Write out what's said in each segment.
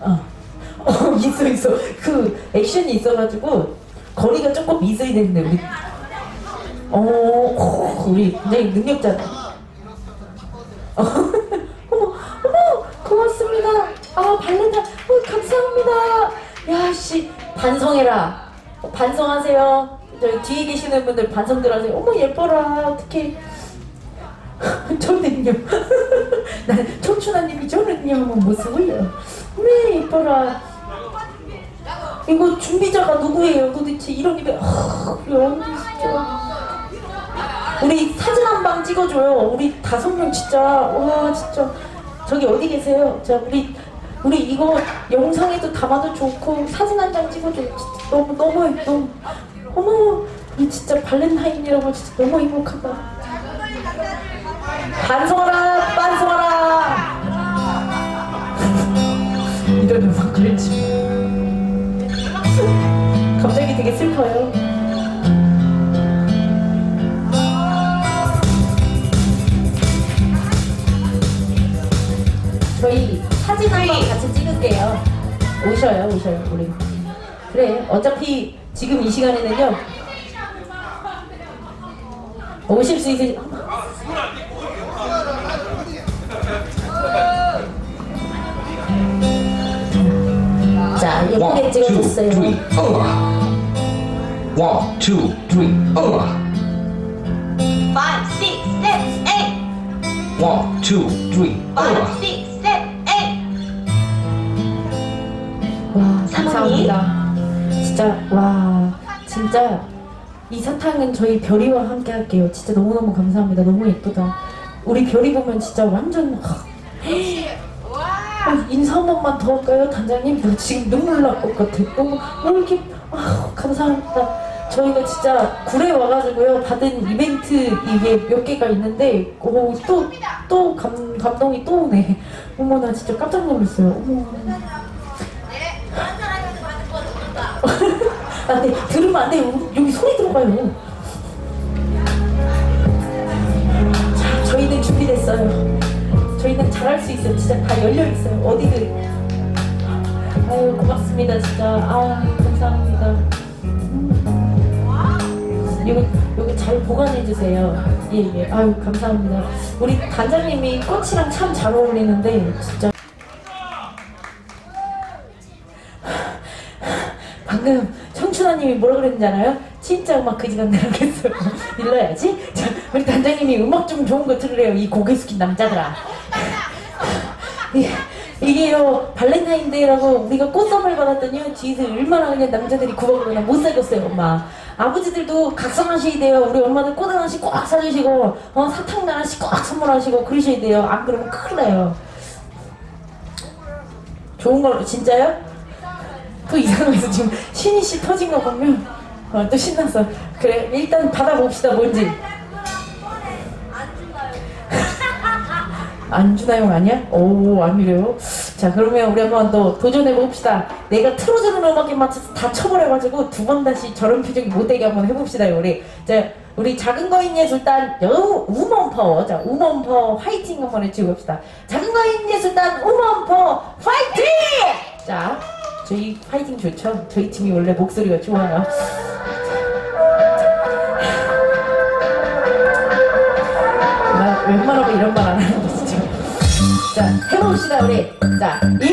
어. 어, 있어, 있어. 그 액션이 있어가지고, 거리가 조금 있어야 되는데, 우리. 어, 어 우리 굉장히 능력자다. 어, 어머, 어머, 고맙습니다. 아, 발렌타, 어, 감사합니다. 야, 씨, 반성해라. 어, 반성하세요. 저기 뒤에 계시는 분들 반성들 하세요. 어머, 예뻐라. 어떡해. 저는요. 난 청춘아님이 저는요. 모습을요. 네, 예뻐라. 이거 준비자가 누구예요? 도대체 이런 입에 아, 그래 진짜 우리 사진 한 방 찍어줘요 우리 다섯 명 진짜 와 진짜 저기 어디 계세요? 자 우리 우리 이거 영상에도 담아도 좋고 사진 한 장 찍어줘 너무 너무 너무 어머 이 진짜 발렌타인이라고 진짜 너무 행복하다 반성하라 반성하라 이런 음악 걸지 갑자기 되게 슬퍼요. 저희 사진 한번 같이 찍을게요. 오셔요, 오셔요, 우리. 그래, 어차피 지금 이 시간에는요. 오실 수 있으 시. 자, 예쁘게 찍어줬어요. One, two, three, over. Five, six, seven, eight. One, two, three, Five, over. six, seven, eight. 와? 감사합니다. 진짜, 와, 진짜 이 사탕은 저희 별이와 함께 할게요. 진짜 너무너무 감사합니다. 너무 예쁘다. 우리 별이 보면 진짜 완전. 아, 인사 한 번만 더 할까요, 단장님? 나 지금 눈물 날 것 같아. 너무, 이렇게, 아, 감사합니다. 저희가 진짜 굴에 와가지고요, 받은 이벤트 이게 몇 개가 있는데, 오, 또, 또 감, 감동이 또 오네. 어머, 나 진짜 깜짝 놀랐어요. 어머. 아, 네, 들으면 안 돼요. 여기 소리 들어가요. 자, 저희는 준비됐어요. 저희는 잘할 수 있어요. 진짜 다 열려 있어요. 어디든. 아유, 고맙습니다. 진짜. 아, 감사합니다. 음. 이거, 이거 잘 보관해 주세요. 예, 예. 아유, 감사합니다. 우리 단장님이 꽃이랑 참 잘 어울리는데, 진짜. 방금 청춘아님이 뭐라 그랬는지 알아요? 진짜 음악 그지같네라고 했어요. 일러야지. 자, 우리 단장님이 음악 좀 좋은 거 들으래요. 이 고개 숙인 남자들아. 이게, 이게요 발렌타인데이라고 우리가 꽃 선물 받았더니 뒤에서 얼마나 그냥 남자들이 구박으로나 못 사줬어요 엄마 아버지들도 각성하셔야 돼요 우리 엄마들 꽃 하나씩 꼭 사주시고 어, 사탕 하나씩 꼭 선물하시고 그러셔야 돼요 안 그러면 큰일 나요 좋은 걸로 진짜요? 또 이상해서 지금 신이 씨 터진 거 보면 어, 또 신났어. 그래 일단 받아봅시다 뭔지. 안주나용 아니야? 오 아니래요. 자 그러면 우리 한번 또 도전해 봅시다. 내가 틀어주는 음악에 맞춰서 다 쳐버려가지고 두 번 다시 저런 표정이 못 되게 한번 해봅시다 우리. 자 우리 작은 거인 예술단 여우 woman power 자 woman power 화이팅 한번 해주고 봅시다. 작은 거인 예술단 우먼 파워 화이팅! 자 저희 파이팅 좋죠? 저희 팀이 원래 목소리가 좋아요. 자 해봅시다 우리. 자 이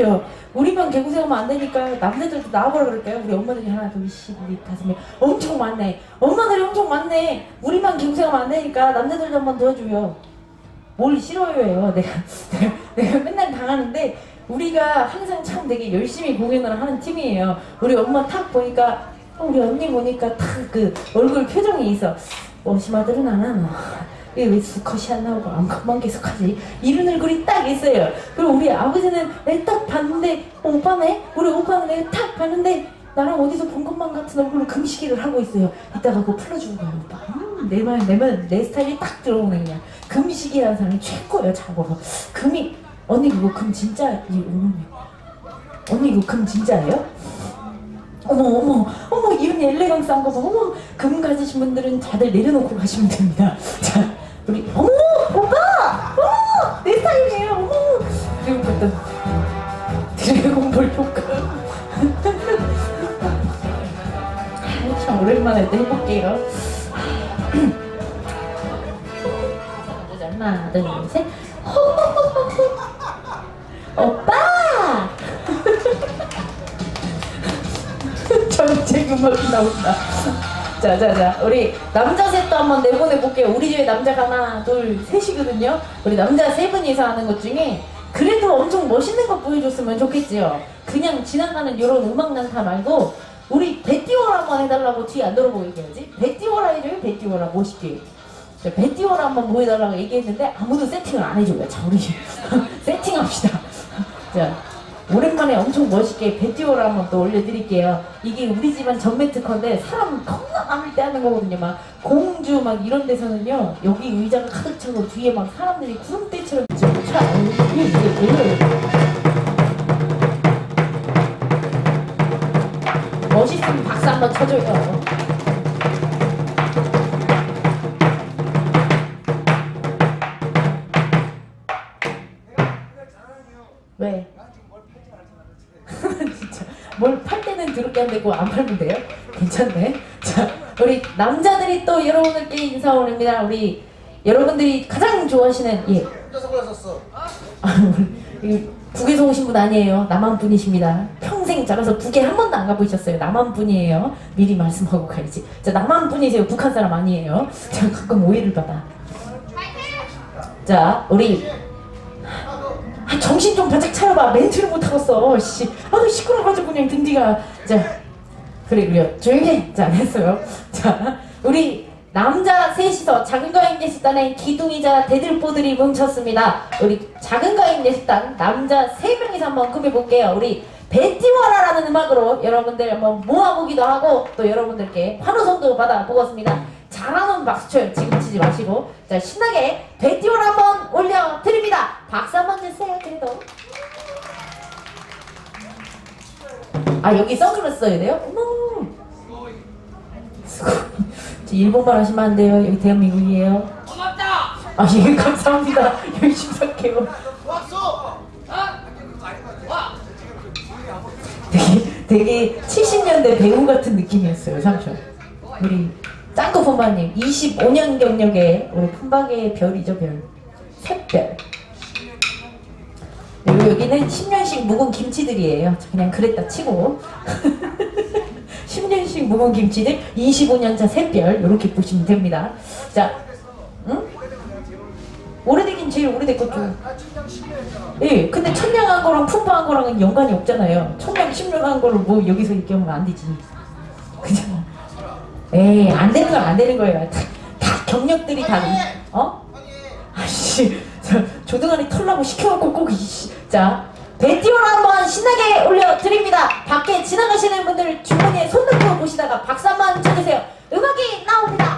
잘하지요. 우리만 개고생하면 안 되니까 남자들도 나와보라 그럴까요? 우리 엄마들이 하나, 둘, 셋, 넷, 다섯 명 엄청 많네. 엄마들이 엄청 많네. 우리만 개고생하면 안 되니까 남자들도 한번 도와줘요. 뭘 싫어해요. 내가, 내가, 맨날 당하는데 우리가 항상 참 되게 열심히 공연을 하는 팀이에요. 우리 엄마 탁 보니까 어, 우리 언니 보니까 탁 그 얼굴 표정이 있어. 어심아들은 안 하나. 이게 왜 수컷이 안 나오고 암컷만 계속 하지? 이런 얼굴이 딱 있어요. 그리고 우리 아버지는 내딱 봤는데 어, 오빠네? 우리 오빠는 내가 딱 봤는데 나랑 어디서 본 것만 같은 얼굴로 금시계를 하고 있어요. 이따가 그거 풀어주는 거예요, 오빠. 음, 내 말, 내 말, 내 스타일이 딱 들어오네, 그냥. 금시계라는 사람이 최고예요, 자고로. 금이, 언니 그거 금 진짜, 이, 어머니. 언니 이거 금 진짜예요? 어머, 어머, 어머, 이런 엘레강스한 거 봐. 어머, 금 가지신 분들은 다들 내려놓고 가시면 됩니다. 자, 우리, 어머, 오빠! 어머, 내 스타일이에요, 어머! 그리고 또, 드래곤볼 효과. 아, 참 오랜만에 또 해볼게요. 하나, 둘, 셋. 오빠! 전체 음악이 나온다. 자, 자, 자. 우리 남자 셋도 한번 내보내볼게요. 우리 집에 남자가 하나, 둘, 셋이거든요. 우리 남자 세 분이서 하는 것 중에 그래도 엄청 멋있는 거 보여줬으면 좋겠지요. 그냥 지나가는 이런 음악 난타 말고 우리 배띄워라 한번 해달라고 뒤에 안 돌아보고 얘기하지? 배띄워라 해줘요, 배띄워라 멋있게. 자, 배띄워라 한번 보여달라고 얘기했는데 아무도 세팅을 안 해줘요. 자, 우리 세팅합시다. 자, 오랜만에 엄청 멋있게 배띄워라 한번 또 올려드릴게요. 이게 우리 집안 전매 특허인데 사람 겁나 많을 때 하는 거거든요. 막 공주 막 이런 데서는요. 여기 의자가 가득 차고 뒤에 막 사람들이 구름대처럼 있죠. 차, 이게 이게 뭐예요? 멋있으면 박수 한번 쳐줘요. 왜? 뭘 팔 때는 더럽게 안 되고 안 팔면 돼요? 괜찮네. 자, 우리 남자들이 또 여러분들께 인사 올립니다. 우리 여러분들이 가장 좋아하시는 예. 혼자 서울했었어. 아, 우리 이 북에서 오신 분 아니에요. 남한 분이십니다. 평생 자라서 북에 한 번도 안 가보셨어요. 남한 분이에요. 미리 말씀하고 가야지. 자, 남한 분이세요. 북한 사람 아니에요. 제가 가끔 오해를 받아. 자, 우리 아, 정신 좀 바짝 차려봐. 멘트를 못 하겠어. 씨, 아우 시끄러워가지고 그냥 등뒤가. 자, 그래 그래요. 조용히. 해. 자, 됐어요. 자, 우리 남자 셋이서 작은 가인 예식단의 기둥이자 대들보들이 뭉쳤습니다. 우리 작은 가인 예식단 남자 세 명이서 한번 꾸며볼게요. 우리 베티워라라는 음악으로 여러분들 한번 모아보기도 하고 또 여러분들께 환호성도 받아보겠습니다. 잘하는 박수 쳐요. 지금 치지 마시고. 자, 신나게 베티워라 한번 올려드립니다. 박수 한번 주세요. 그래도. 아, 여기 선글라스 써야 돼요? 어머. 일본말 하시면 안 돼요. 여기 대한민국이에요. 고맙다. 아, 예, 감사합니다. 열심히 살게요. 왔어. 되게, 되게 70년대 배우 같은 느낌이었어요, 삼촌. 우리 짱구 폼바님 25년 경력의 우리 품박의 별이죠, 별. 샛별. 그리고 여기는 10년씩 묵은 김치들이에요. 자, 그냥 그랬다 치고. 10년씩 묵은 김치들 25년차 샛별 이렇게 보시면 됩니다. 자, 응? 오래되긴 제일 오래됐겠죠. 예, 근데 천냥한 거랑 품바한 거랑은 연관이 없잖아요. 천냥, 십년한 거를 뭐 여기서 이렇게 하면 안 되지. 그잖아. 에이, 안 되는 건 안 되는 거예요. 다, 다 경력들이 다, 어? 아씨, 저 조등아리 털라고 시켜놓고 꼭, 이씨. 자, 베티오를 한번 신나게 올려드립니다. 밖에 지나가시는 분들 주머니에 손 넣고 보시다가 박수 한번 쳐주세요. 음악이 나옵니다.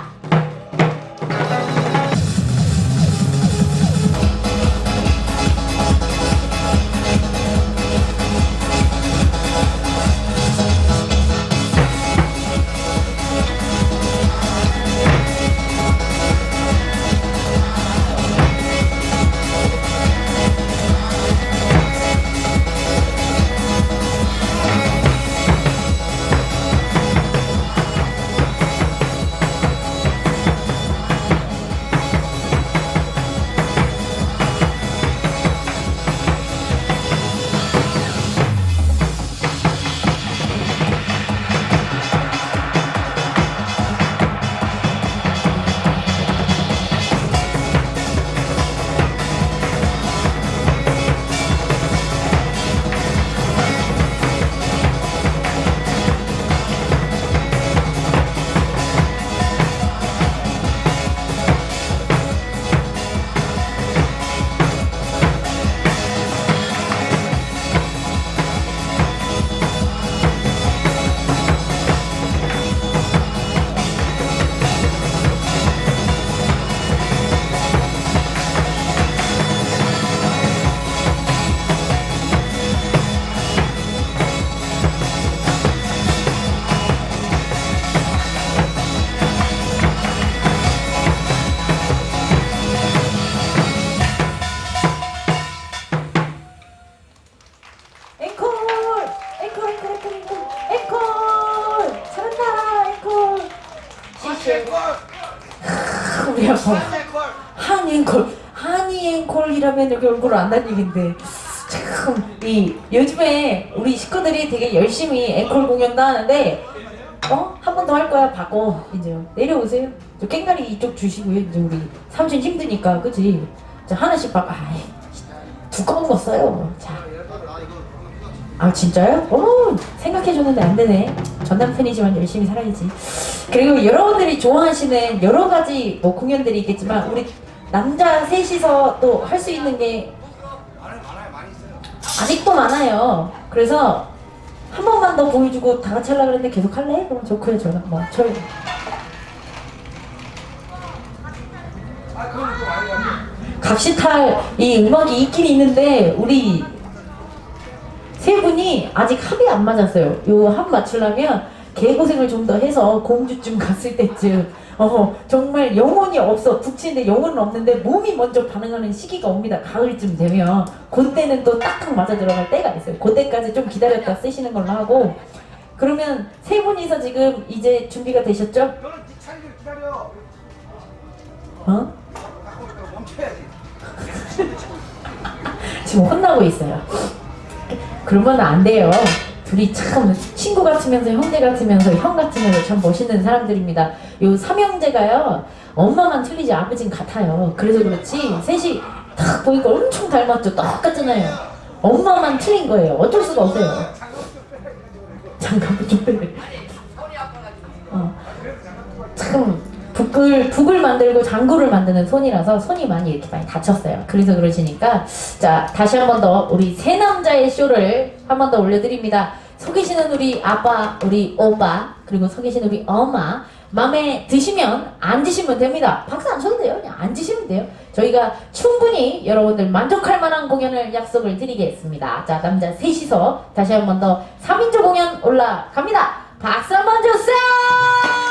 연구를 안한 얘긴데 참 이 요즘에 우리 식구들이 되게 열심히 앵콜 공연도 하는데 어? 한 번 더 할 거야 바꿔 이제 내려오세요 저 깽가리 이쪽 주시고요 이제 우리 삼촌 힘드니까 그지 자 하나씩 바 아이 두꺼운 거 써요 자아 진짜요? 오 생각해줬는데 안 되네. 전남 팬이지만 열심히 살아야지. 그리고 여러분들이 좋아하시는 여러 가지 뭐 공연들이 있겠지만 우리 남자 셋이서 또 할 수 있는 게 아직도 많아요. 그래서 한 번만 더 보여주고 다 같이 하려고 그랬는데 계속 할래? 그럼 좋고요 저는 뭐 저희 각시탈 이 음악이 있긴 있는데 우리 세 분이 아직 합이 안 맞았어요. 요 합 맞추려면 개고생을 좀 더 해서 공주쯤 갔을 때쯤 어 정말 영혼이 없어 북치는데 영혼은 없는데 몸이 먼저 반응하는 시기가 옵니다. 가을쯤 되면 그때는 또 딱딱 맞아 들어갈 때가 있어요. 그때까지 좀 기다렸다 쓰시는 걸로 하고 그러면 세 분이서 지금 이제 준비가 되셨죠? 너는 네 차례를 기다려. 어? 멈춰야지. 지금 혼나고 있어요. 그러면 안 돼요. 둘이 참 친구 같으면서 형제 같으면서 형 같으면서 참 멋있는 사람들입니다. 요 삼형제가요 엄마만 틀리지 아버지는 같아요. 그래서 그렇지 셋이 딱 보니까 엄청 닮았죠. 똑같잖아요. 엄마만 틀린 거예요. 어쩔 수가 없어요. 장갑을 좀 빼. 어. 참 북을 북을 만들고 장구를 만드는 손이라서 손이 많이 이렇게 많이 다쳤어요. 그래서 그러시니까 자 다시 한 번 더 우리 세 남자의 쇼를 한 번 더 올려드립니다. 서 계시는 우리 아빠, 우리 오빠 그리고 서 계신 우리 엄마 마음에 드시면 앉으시면 됩니다. 박수 안 쳐도 돼요. 그냥 앉으시면 돼요. 저희가 충분히 여러분들 만족할 만한 공연을 약속을 드리겠습니다. 자 남자 셋이서 다시 한 번 더 3인조 공연 올라갑니다. 박수 한 번 주세요.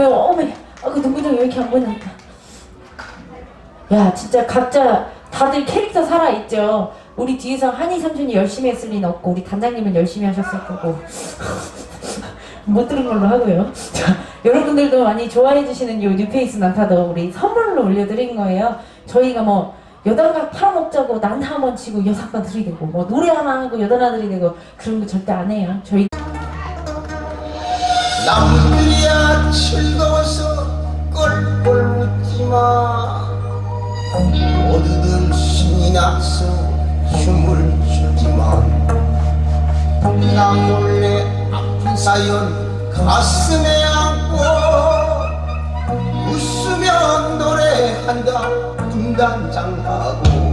매워. 어메. 아그 눈구멍이 왜 이렇게 안 보인다. 야 진짜 각자 다들 캐릭터 살아 있죠. 우리 뒤에서 한이 삼촌이 열심히 했을 리는 없고 우리 단장님은 열심히 하셨을 거고 못 들은 걸로 하고요. 자, 여러분들도 많이 좋아해 주시는 요 뉴페이스 난타도 우리 선물로 올려드린 거예요. 저희가 뭐 여단각 팔아먹자고 난타 한번 치고 여사가 들이대고 뭐 노래 하나 하고 여단 하나 들이대고 그런 거 절대 안 해요. 저희 남들이야 즐거워서 꼴꼴 웃지마. 모두들 신이 나서 춤을 추지만 나 몰래 아픈 사연 가슴에 안고 웃으며 노래한다. 분단장하고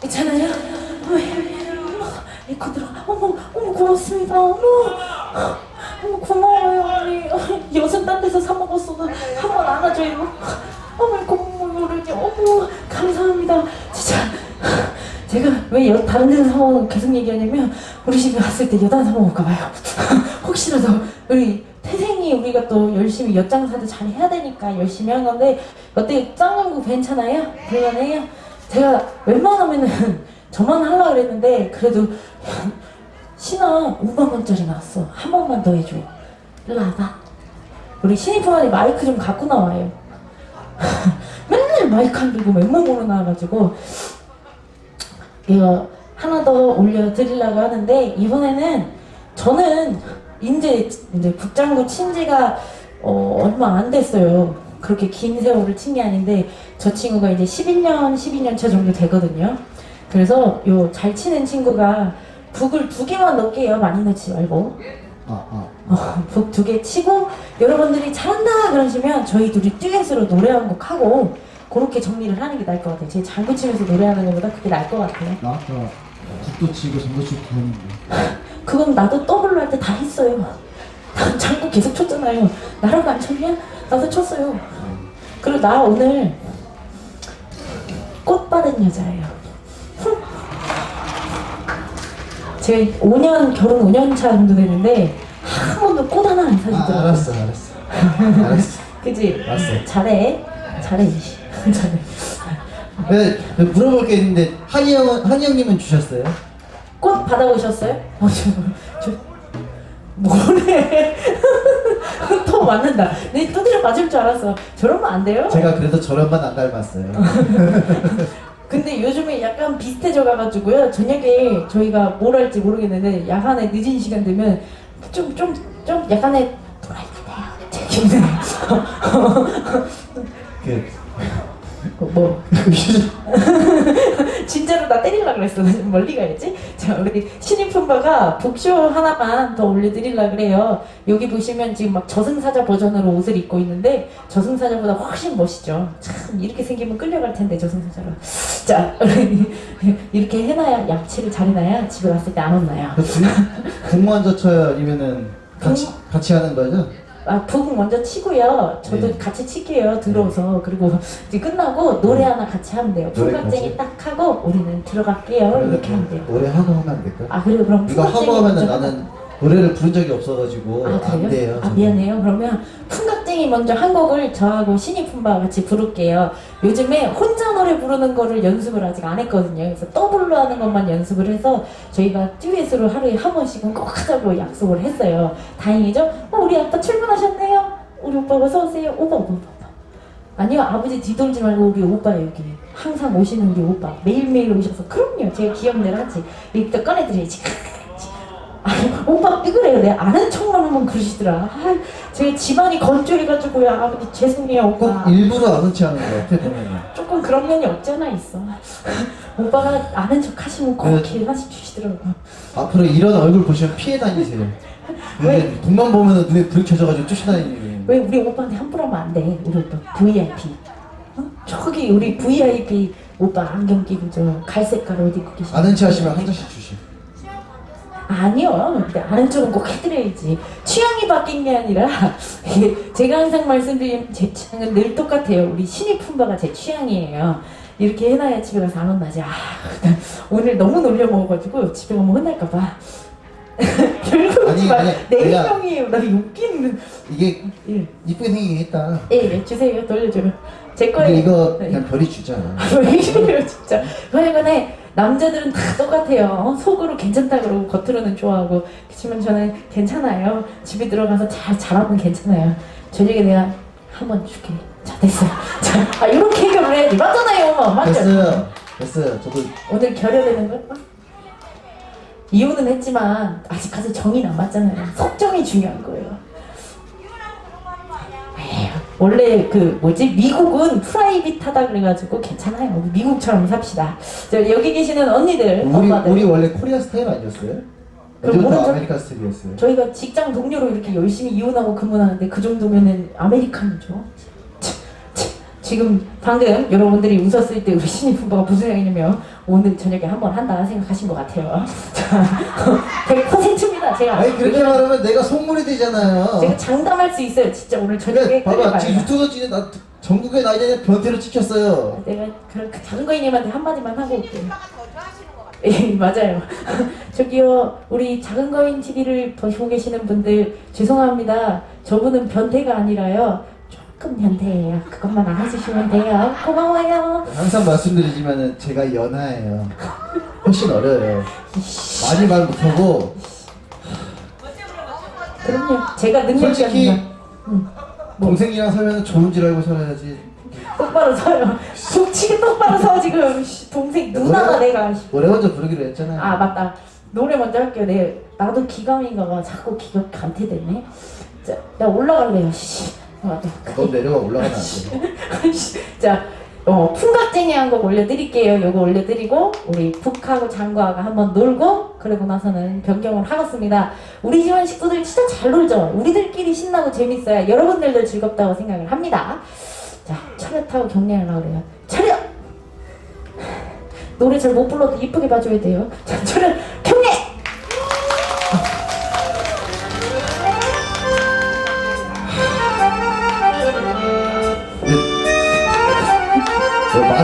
어머, 에코 들어. 어머, 어머 고맙습니다. 어머, 어머 고마워요 언니. 여섯 딴 데서 사 먹었어. 한번 안아줘요. 어머 고마워요. 어머 감사합니다. 진짜. 제가 왜 여, 다른 데서 사 먹고 계속 얘기하냐면 우리 집에 왔을 때 여단 사 먹을까 봐요. 혹시라도 우리 태생이 우리가 또 열심히 엿장사도 잘 해야 되니까 열심히 한 건데 어때 짱강구 괜찮아요? 불만해요? 제가 웬만하면은 저만 하려고 그랬는데 그래도 신화 5만 원짜리 나왔어. 한 번만 더 해줘. 일로 와봐. 우리 신입부만이 마이크 좀 갖고 나와요. 맨날 마이크 안 들고 맨몸으로 나와가지고 이거 하나 더 올려드리려고 하는데 이번에는 저는 이제 이제 국장구 친지가 어, 얼마 안 됐어요. 그렇게 긴 세월을 친 게 아닌데 저 친구가 이제 11년, 12년 차 정도 되거든요. 그래서 요 잘 치는 친구가 북을 두 개만 넣을게요. 많이 넣지 말고. 어, 북두 개 치고 여러분들이 잘한다 그러시면 저희 둘이 듀엣으로 노래 한 곡 하고 그렇게 정리를 하는 게 나을 것 같아요. 제 장구 치면서 노래하는 것보다 그게 나을 것 같아요. 나 아까 북도 치고 전도 치고 했는데 그건 나도 더블로 할 때 다 했어요. 난 장구 계속 쳤잖아요. 나라고 안 쳤냐? 나도 쳤어요. 그리고 나 오늘 꽃 받은 여자예요. 제가 5년, 결혼 5년 차 정도 되는데 한 번도 꽃 하나 안아 사주더라고요. 알았어 알았어 알았어 그지? 알았어. 잘해. 잘해. 잘해. 네, 네, 물어볼 게 있는데 한이 형은 한이 형님은 주셨어요? 꽃 받아오셨어요? 뭐래? 또 맞는다. 내 두드려 맞을 줄 알았어. 저러면 안 돼요? 제가 그래도 저런만 안 닮았어요. 근데 요즘에 약간 비슷해져 가가지고요. 저녁에 저희가 뭘 할지 모르겠는데 야간에 늦은 시간 되면 좀 좀 좀 약간의. 제 기분은 그 뭐 진짜로 나 때리려 그랬어. 멀리 가야지. 자, 우리 신인 품바가 북쇼 하나만 더 올려드리려 그래요. 여기 보시면 지금 막 저승사자 버전으로 옷을 입고 있는데 저승사자보다 훨씬 멋있죠. 참 이렇게 생기면 끌려갈 텐데 저승사자로. 자, 우리 이렇게 해놔야 약치를 잘 해놔야 집에 갔을 때 안 혼나요. 공무원 저쳐요 아니면은 같이 같이 하는 거죠? 아, 북 먼저 치고요. 저도 네. 같이 칠게요. 들어오서. 그리고 이제 끝나고 노래 하나 같이 하면 돼요. 노래 풍각쟁이? 딱 하고 우리는 들어갈게요. 이렇게 하면 돼요. 노래 하고 하면 안 될까? 아, 그래요? 그럼 이거 하고 풍각쟁이 하면은 먼저 나는 노래를 부른 적이 없어가지고 아 안? 돼요. 아. 미안해요. 그러면 풍각쟁이 먼저 한 곡을 저하고 신입품바와 같이 부를게요. 요즘에 혼자 노래 부르는 거를 연습을 아직 안 했거든요. 그래서 더블로 하는 것만 연습을 해서 저희가 듀엣으로 하루에 한 번씩은 꼭 하자고 약속을 했어요. 다행이죠? 어, 우리 아빠 출근하셨네요. 우리 오빠 어서 오세요. 오빠 오빠 오빠. 아니요 아버지 뒤돌지 말고 우리 오빠 여기 항상 오시는 우리 오빠 매일매일 오셔서 그럼요 제가 기억내를 하지 또 꺼내드려야지 오빠 왜 그래요? 내가 아는 척만 하면 그러시더라. 아, 제가 집안이 건조해가지고요. 아버지 죄송해요, 꼭 오빠. 일부러 아는 척하는 거 같아 보면은. 조금 그런 면이 없잖아 있어. 오빠가 아는 척 하시면 꼭 네. 주시더라고. 앞으로 이런 얼굴 보시면 피해 다니세요. 근데 눈만 보면 눈에 불이 켜져가지고 쫓아다니는. 왜 우리 오빠한테 함부로 하면 안 돼? 우리 오빠 VIP. 어? 저기 우리 VIP 오빠 안경 끼고 저 갈색 가루 옷 입고 계시. 아는 체 하시면 한 잔씩 주시. 아니요. 척은 꼭 해드려야지. 취향이 바뀐 게 아니라 제가 항상 말씀드린 제 취향은 늘 똑같아요. 우리 신입 품바가 제 취향이에요. 이렇게 해놔야 집에 가서 안 혼나지. 아, 오늘 너무 놀려 먹어가지고 집에 가면 혼날까봐. 별거 아니. 아니, 내 인형이에요. 나 웃기는. 이게 예, 이쁘게 생기긴 했다. 예, 예, 주세요. 돌려줘요. 제 거예요. 이거 네. 그냥 별이 주자. 왜 이래요 진짜 하여간에 남자들은 다 똑같아요. 어, 속으로 괜찮다 그러고 겉으로는 좋아하고 그렇지만 저는 괜찮아요. 집에 들어가서 잘 잘하면 괜찮아요. 저녁에 내가 한 번 줄게. 자 됐어요. 자 아, 이렇게 해결을 해야지 맞잖아요 맞죠? 됐어요. 됐어요. 저도 오늘 결여되는 거? 이혼은 했지만 아직까지 정이 남았잖아요. 속정이 중요한 거예요 원래 그 뭐지 미국은 private하다 그래가지고 괜찮아요 미국처럼 삽시다 자, 여기 계시는 언니들 우리 엄마들 우리 원래 코리아 스타일 아니었어요? 그럼 언제부터 모르죠? 아메리카 스타일이었어요? 저희가 직장 동료로 이렇게 열심히 이혼하고 근무하는데 그 정도면은 아메리칸이죠. 지금 방금 여러분들이 웃었을 때 우리 신입 후보가 무슨 얘기냐면 오늘 저녁에 한번 한다 생각하신 것 같아요 자 100%입니다 제가 아니 그렇게 말하면 내가 속물이 되잖아요. 제가 장담할 수 있어요. 진짜 오늘 저녁에 그래 봐봐 끌려가요. 지금 유튜브 찍는 나 전국에 나 이제 변태로 찍혔어요. 내가 그런 그 작은 거인님한테 한마디만 하고 올게요. 예, 맞아요. 저기요, 우리 작은 거인 TV를 보시고 계시는 분들 죄송합니다. 저분은 변태가 아니라요. 조금 변태예요. 그것만 알아주시면 돼요. 고마워요. 항상 말씀드리지만은 제가 연하예요. 훨씬 어려요. 많이 말 못하고 그럼요. 제가 능력이 솔직히 응. 동생이랑 살면 좋은 줄 알고 살아야지. 똑바로 서요. 북치게 똑바로 서 지금 씨, 동생 누나가 내가. 씨. 노래 먼저 부르기로 했잖아요. 아 맞다 노래 먼저 할게요 네 나도 기감인가 봐 자꾸 기가 감퇴되네 자, 나 올라갈래요 씨맞 아. 넌 내려가 올라가면 안 돼. 자 어, 풍각쟁이 한 곡 올려드릴게요. 요거 올려드리고 우리 북하고 장구하고 한번 놀고 그러고 나서는 변경을 하겠습니다. 우리 집안 식구들 진짜 잘 놀죠? 우리들끼리 신나고 재밌어야 여러분들도 즐겁다고 생각을 합니다. 자 차렷하고 경례하려고 그래요. 차렷 노래 잘 못 불러도 이쁘게 봐줘야 돼요. 자, 저는 경례!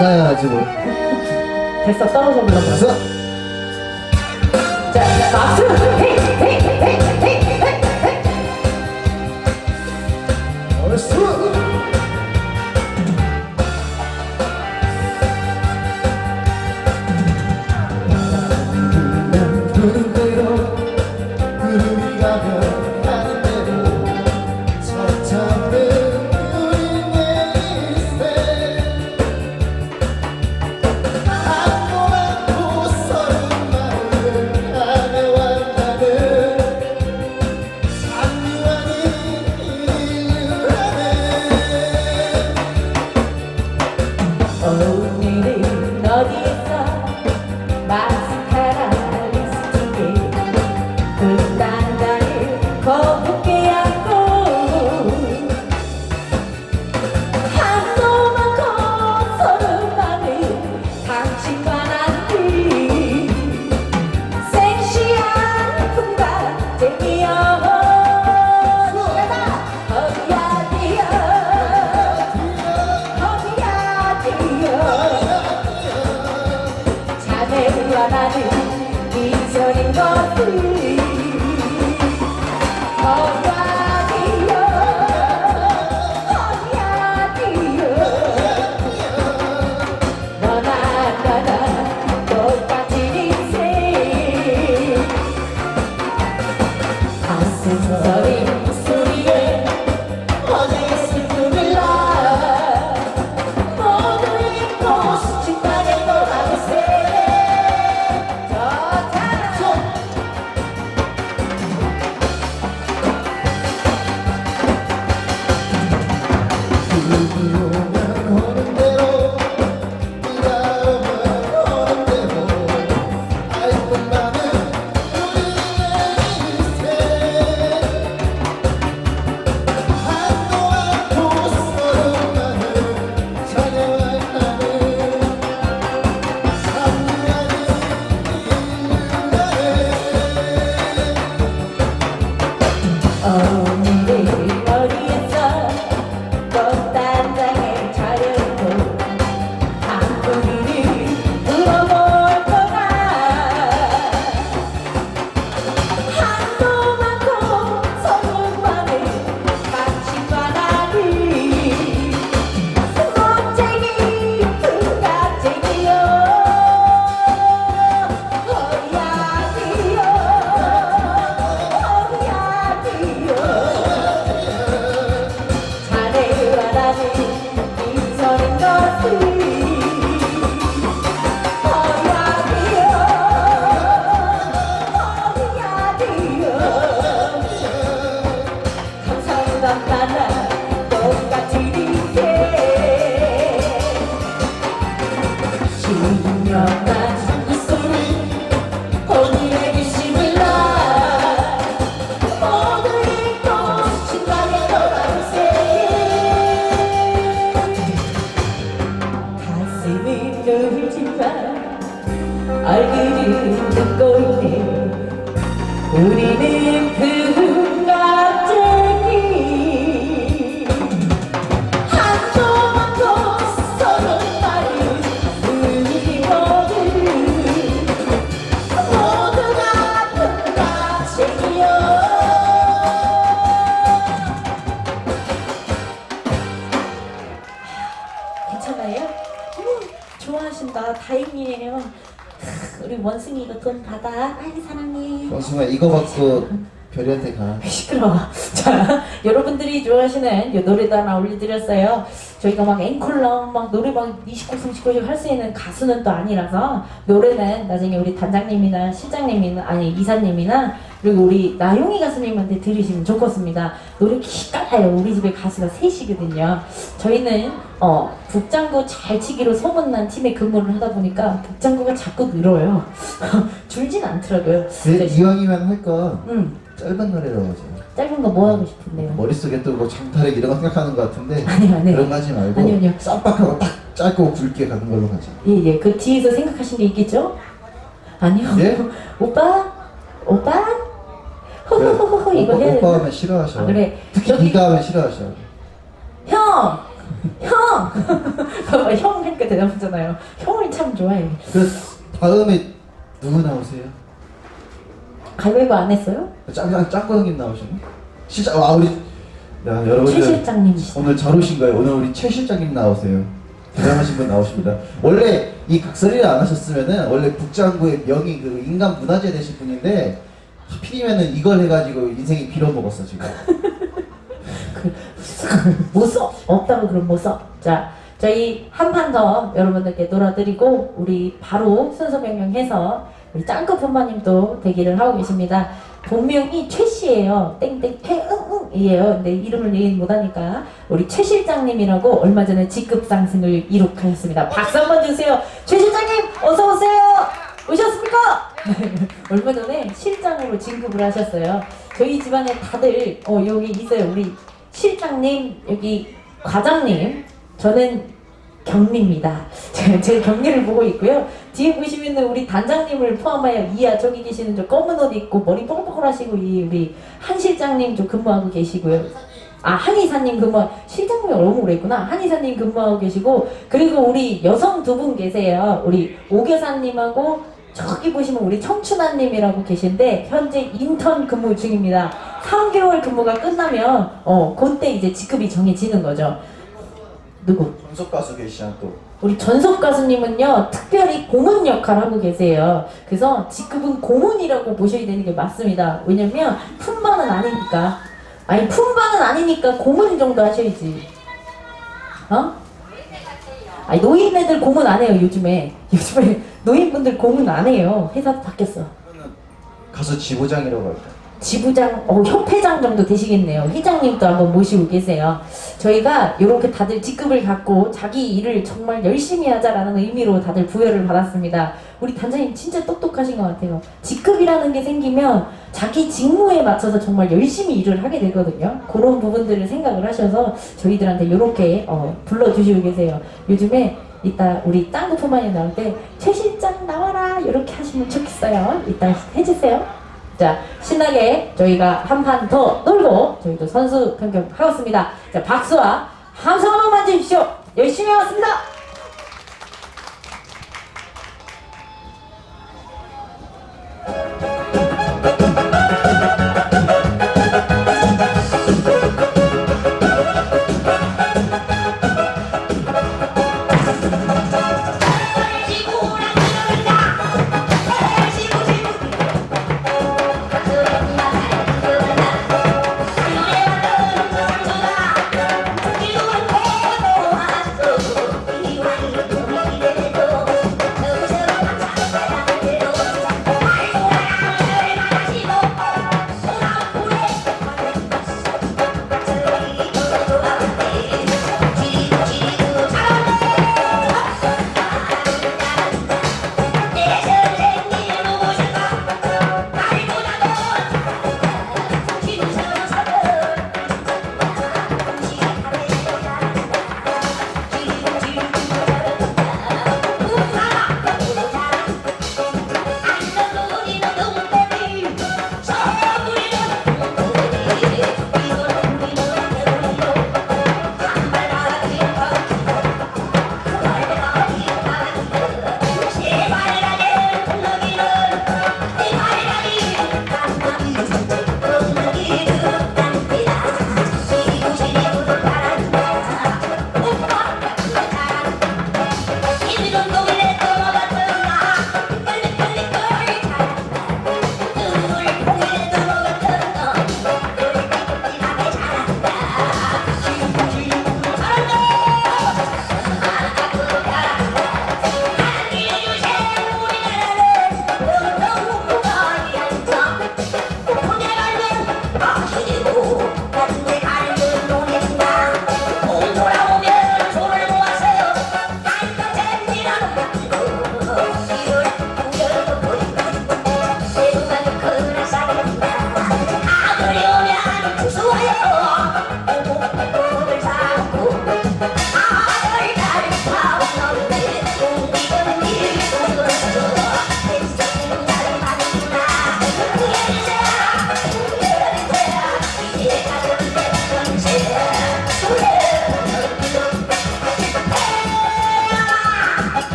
맞아야 하지 뭐. 됐어, 떨어져 불러봐. 됐어? 자, 자, 박수! 헤이, 변하는 이전인 것들 어, 원숭이가 돈 받아. 아이 사랑해. 원숭아 이거 받고 별이한테 가 시끄러워. 자, 여러분들이 좋아하시는 이 노래도 하나 올려드렸어요. 저희가 막 앵콜로 막 노래 막 29, 30곡씩 할수 있는 가수는 또 아니라서 노래는 나중에 우리 단장님이나 실장님이나 아니 이사님이나 그리고 우리 나용이 가수님한테 들으시면 좋겠습니다. 노래 기깔나요. 우리 집에 가수가 셋이거든요. 저희는 어, 북장구 잘 치기로 소문난 팀에 근무를 하다 보니까 북장구가 자꾸 늘어요. 줄진 않더라고요. 근데 이왕이면 할거 음, 짧은 노래로 하자 짧은 거 뭐 하고 싶은데요? 머릿속에 또 뭐 장타력 이런 거 생각하는 것 같은데 아니요, 아니요. 그런 거 하지 말고 아니요, 아니요. 쌈박하고 딱 짧고 굵게 가는 걸로 가자 예, 예. 그 뒤에서 생각하신 게 있겠죠? 아니요. 예? 오빠? 오빠? 호호호호 이거 오빠, 해야 오빠 되나? 하면 싫어하셔 아, 그래. 특히 저기- 네가 하면 싫어하셔 형! 형! 봐봐, 형 하니까 대답하잖아요. 형을 참 좋아해. 그 다음에 누구 나오세요? 가위바위보 안 했어요? 짱짱 짱구 형님 나오시네 진짜 와 우리 야 여러분들 최 실장님이시다. 오늘 잘 오신 거예요 오늘 우리 최 실장님 나오세요 대단하신 분 나오십니다 원래 이 각설이를 안 하셨으면은 원래 북장구의 명의 그 인간 문화재 되실 분인데 하필이면은 이걸 해가지고 인생이 빌어먹었어 지금 못 써! 없다고 그럼 못 써. 자, 저희 한 판 더 여러분들께 놀아드리고, 우리 바로 순서 변경해서, 우리 짱구 분마님도 대기를 하고 계십니다. 본명이 최 씨예요. 땡땡 태응응이에요. 근데 이름을 얘기 못하니까 우리 최 실장님이라고 얼마 전에 직급 상승을 이룩하셨습니다. 박수 한번 주세요. 최 실장님 어서 오세요. 오셨습니까? 얼마 전에 실장으로 진급을 하셨어요. 저희 집안에 다들 어 여기 있어요. 우리 실장님 여기 과장님 저는 경리입니다. 제, 제 경리를 보고 있고요. 뒤에 보시면은 우리 단장님을 포함하여 이하 저기 계시는 저 검은 옷 입고 머리 뽕뽕 하시고 이 우리 한 실장님 좀 근무하고 계시고요. 아 한의사님 근무 실장님이 너무 오래 있구나. 한의사님 근무하고 계시고 그리고 우리 여성 두 분 계세요. 우리 오교사님하고 저기 보시면 우리 청춘아님이라고 계신데 현재 인턴 근무 중입니다. 3개월 근무가 끝나면 어 그때 이제 직급이 정해지는 거죠. 누구? 전속 가수 계시잖아 또. 우리 전석 가수님은요 특별히 고문 역할 하고 계세요. 그래서 직급은 고문이라고 보셔야 되는 게 맞습니다. 왜냐면 품바는 아니니까. 아니 품바는 아니니까 고문 정도 하셔야지. 어? 아니 노인네들 고문 안 해요 요즘에. 요즘에 노인분들 고문 안 해요. 회사 바뀌었어. 가수 지부장이라고 할까. 지부장, 어, 협회장 정도 되시겠네요. 회장님도 한번 모시고 계세요. 저희가 이렇게 다들 직급을 갖고 자기 일을 정말 열심히 하자라는 의미로 다들 부여를 받았습니다. 우리 단장님 진짜 똑똑하신 것 같아요. 직급이라는 게 생기면 자기 직무에 맞춰서 정말 열심히 일을 하게 되거든요. 그런 부분들을 생각을 하셔서 저희들한테 이렇게 어, 불러주시고 계세요. 요즘에 이따 우리 땅구프만이 나올 때 최 실장 나와라 이렇게 하시면 좋겠어요. 이따 해주세요. 자, 신나게 저희가 한 판 더 놀고 저희도 선수 평경 하겠습니다. 자, 박수와 함성 한번 만주십시오. 열심히 해왔습니다.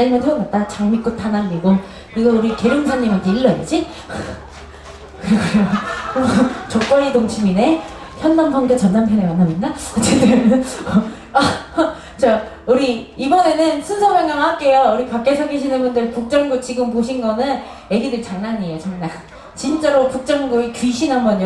단장님한테 혼났다. 장미꽃 다 날리고. 이거 우리 계룡사님한테 일러야지. 그리고요. 어머, 적과이 동침이네. 현남편과 전남편의 만남 있나? 어쨌든 아, 자 우리 이번에는 순서 변경할게요. 우리 밖에서 계시는 분들 북정구 지금 보신 거는 애기들 장난이에요 장난. 진짜로 북정구의 귀신 한번 여러분